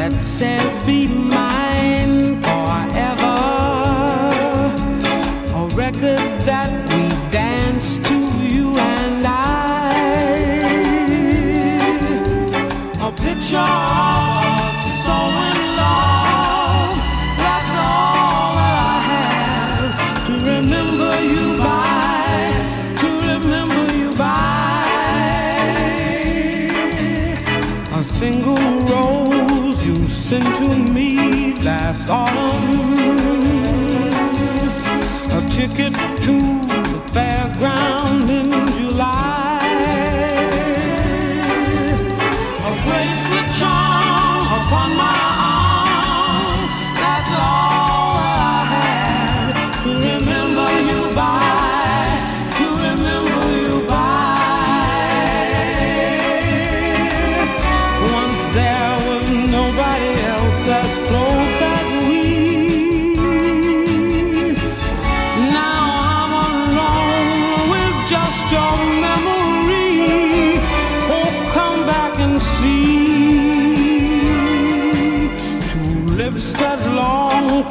that says be mine forever. A record that we dance to, you and I. A picture you sent to me last autumn. A ticket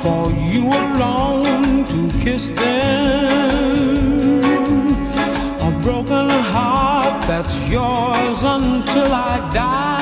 for you alone to kiss them. A broken heart that's yours until I die.